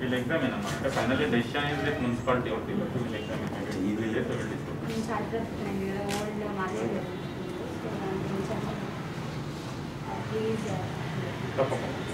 We'll examine, ma'am. The final decision is with municipality only. We'll examine. We will yes, we will discuss. Please.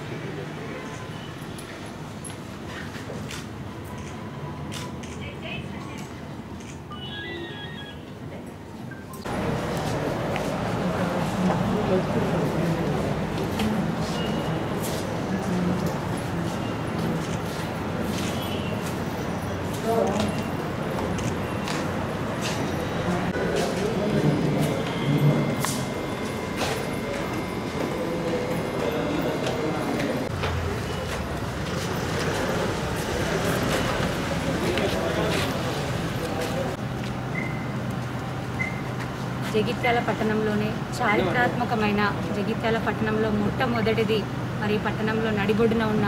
Jagtial పట్టణంలోనే చారిత్రాత్మకమైన జగిత్యాల పట్టణంలో మొట్టమొదటిది. మరి పట్టణంలో నడిబొడ్డున ఉన్న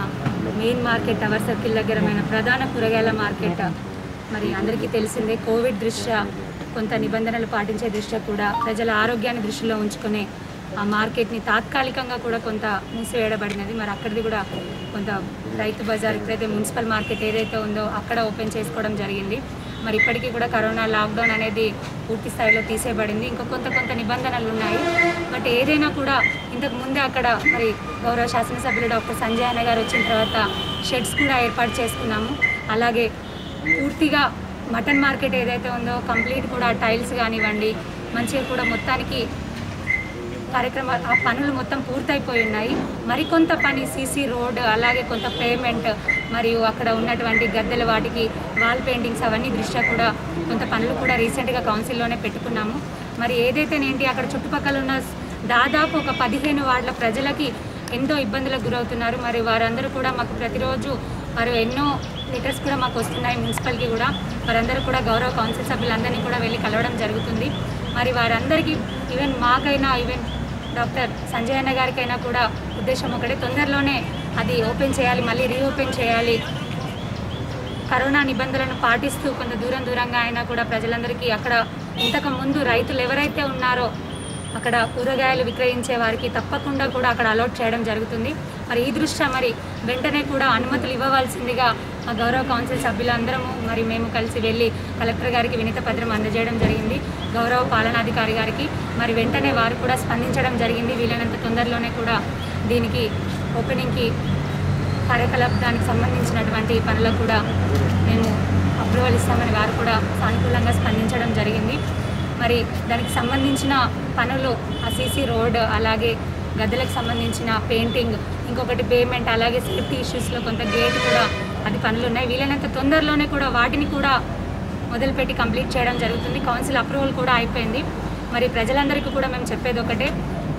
మెయిన్ మార్కెట్ టవర్ సర్కిల్ దగ్గరమైన ప్రధాన కూరగాయల మార్కెట్. మరి అందరికీ తెలిసిందే కోవిడ్ దృష్ట్యా కొంత నిబంధనలు పాటించే దృష్ట్యా కూడా ప్రజల ఆరోగ్యాన్ని దృష్టిలో ఉంచుకునే ఆ మార్కెట్ని తాత్కాలికంగా కూడా కొంత మూసివేయబడినది. మరి అక్కడిది కూడా కొంత రైతు బజార్ ఇప్పుడైతే మున్సిపల్ మార్కెట్ ఏదైతే ఉందో అక్కడ ఓపెన్ చేసుకోవడం జరిగింది. మరి ఇప్పటికీ కూడా కరోనా లాక్డౌన్ అనేది పూర్తి స్థాయిలో తీసేయబడింది. ఇంకా కొంత కొంత నిబంధనలు ఉన్నాయి. బట్ ఏదైనా కూడా ఇంతకు ముందే అక్కడ మరి గౌరవ శాసనసభ్యులు డాక్టర్ సంజయ్ అన్న గారు వచ్చిన తర్వాత షెడ్స్ కూడా ఏర్పాటు చేసుకున్నాము. అలాగే పూర్తిగా మటన్ మార్కెట్ ఏదైతే ఉందో కంప్లీట్ కూడా టైల్స్ కానివ్వండి మంచిగా కూడా మొత్తానికి కార్యక్రమాలు ఆ పనులు మొత్తం పూర్తయిపోయి ఉన్నాయి మరికొంత పని సీసీ రోడ్ అలాగే కొంత పేమెంట్ మరియు అక్కడ ఉన్నటువంటి గద్దెల వాటికి వాల్ పెయింటింగ్స్ అవన్నీ దృష్ట్యా కూడా కొంత పనులు కూడా రీసెంట్గా కౌన్సిల్లోనే పెట్టుకున్నాము. మరి ఏదైతేనేంటి అక్కడ చుట్టుపక్కల ఉన్న దాదాపు ఒక పదిహేను వార్డుల ప్రజలకి ఎంతో ఇబ్బందులకు గురవుతున్నారు. మరి వారందరూ కూడా మాకు ప్రతిరోజు వారు ఎన్నో లెటర్స్ కూడా మాకు వస్తున్నాయి మున్సిపల్కి కూడా. వారందరూ కూడా గౌరవ కౌన్సిల్ సభ్యులందరినీ కూడా వెళ్ళి కలవడం జరుగుతుంది. మరి వారందరికీ ఈవెన్ మాకైనా ఈవెన్ డాక్టర్ సంజయ్ అన్న గారికైనా కూడా ఉద్దేశం ఒకటే. తొందరలోనే అది ఓపెన్ చేయాలి మళ్ళీ రీఓపెన్ చేయాలి. కరోనా నిబంధనలను పాటిస్తూ కొంత దూరం దూరంగా అయినా కూడా ప్రజలందరికీ అక్కడ ఇంతకు ముందు రైతులు ఎవరైతే ఉన్నారో అక్కడ కూరగాయలు విక్రయించే వారికి తప్పకుండా కూడా అక్కడ అలౌట్ చేయడం జరుగుతుంది. మరి ఈ దృష్ట్యా మరి వెంటనే కూడా అనుమతులు ఇవ్వవలసిందిగా మా గౌరవ కౌన్సిల్ సభ్యులందరము మరి మేము కలిసి వెళ్ళి కలెక్టర్ గారికి వినత పత్రం అందజేయడం జరిగింది. గౌరవ పాలనాధికారి గారికి మరి వెంటనే వారు కూడా స్పందించడం జరిగింది. వీలైనంత తొందరలోనే కూడా దీనికి ఓపెనింగ్కి కార్యకలాపానికి సంబంధించినటువంటి పనులకు కూడా మేము అప్రూవల్ ఇస్తామని వారు కూడా సానుకూలంగా స్పందించడం జరిగింది. మరి దానికి సంబంధించిన పనులు ఆ సీసీ రోడ్ అలాగే గదులకు సంబంధించిన పెయింటింగ్ ఇంకొకటి పేమెంట్ అలాగే సేఫ్టీ ఇష్యూస్లో కొంత గేట్ కూడా అది పనులు ఉన్నాయి. వీలైనంత తొందరలోనే కూడా వాటిని కూడా మొదలుపెట్టి కంప్లీట్ చేయడం జరుగుతుంది. కౌన్సిల్ అప్రూవల్ కూడా అయిపోయింది. మరి ప్రజలందరికీ కూడా మేము చెప్పేది ఒకటే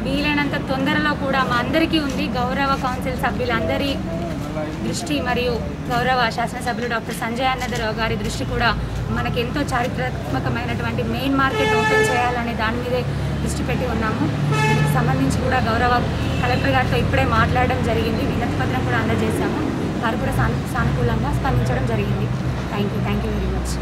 వీలైనంత తొందరలో కూడా మా అందరికీ ఉంది గౌరవ కౌన్సిల్ సభ్యులందరి దృష్టి మరియు గౌరవ శాసనసభ్యులు డాక్టర్ సంజయ్ అన్నదరావు గారి దృష్టి కూడా మనకి ఎంతో చారిత్రాత్మకమైనటువంటి మెయిన్ మార్కెట్ ఓపెన్ చేయాలనే దాని మీదే దృష్టి పెట్టి ఉన్నాము. దీనికి సంబంధించి కూడా గౌరవ కలెక్టర్ గారితో ఇప్పుడే మాట్లాడడం జరిగింది. వినతి పత్రం కూడా అందజేశాము. వారు కూడా సానుకూలంగా స్పందించడం జరిగింది. Thank you thank you very much.